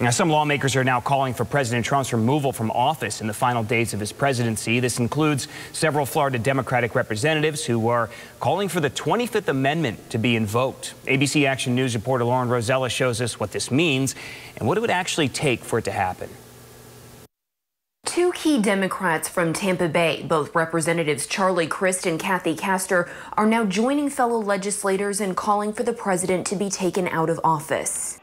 Now, some lawmakers are now calling for President Trump's removal from office in the final days of his presidency. This includes several Florida Democratic representatives who are calling for the 25th Amendment to be invoked. ABC Action News reporter Lauren Rozyla shows us what this means and what it would actually take for it to happen. Two key Democrats from Tampa Bay, both Representatives Charlie Crist and Kathy Castor, are now joining fellow legislators in calling for the president to be taken out of office.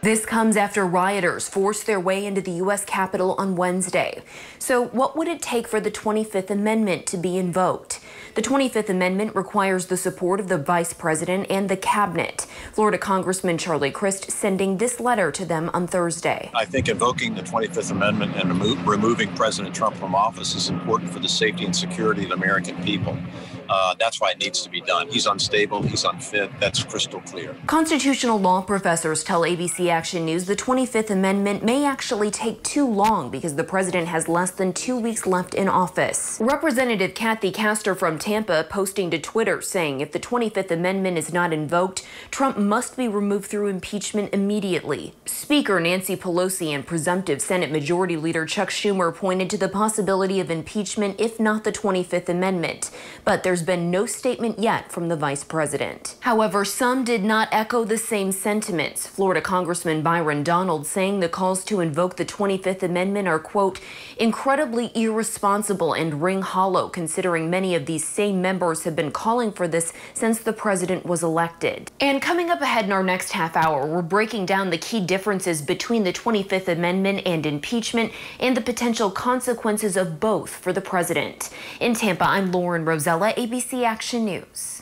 This comes after rioters forced their way into the U.S. Capitol on Wednesday. So, what would it take for the 25th Amendment to be invoked? The 25th Amendment requires the support of the Vice President and the Cabinet. Florida Congressman Charlie Crist sending this letter to them on Thursday. I think invoking the 25th Amendment and remo removing President Trump from office is important for the safety and security of the American people. Uh, that's why it needs to be done. He's unstable, he's unfit. That's crystal clear. Constitutional law professors tell ABC Action News the 25th Amendment may actually take too long because the president has less than two weeks left in office. Representative Kathy Castor from Tampa posting to Twitter saying if the 25th Amendment is not invoked, Trump must be removed through impeachment immediately. Speaker Nancy Pelosi and presumptive Senate Majority Leader Chuck Schumer pointed to the possibility of impeachment if not the 25th Amendment. But there's been no statement yet from the vice president. However, some did not echo the same sentiments. Florida Congressman Byron Donalds saying the calls to invoke the 25th Amendment are, quote, incredibly irresponsible and ring hollow, considering many of these same members have been calling for this since the president was elected. And coming up ahead in our next half hour, we're breaking down the key differences between the 25th Amendment and impeachment and the potential consequences of both for the president. In Tampa, I'm Lauren Rozyla, ABC Action News.